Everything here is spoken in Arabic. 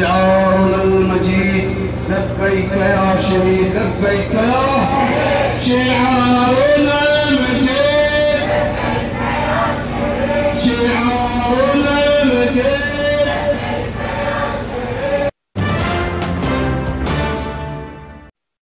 شعارنا المجيد لبيك يا شهيد لبيك يا